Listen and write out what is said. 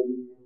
um,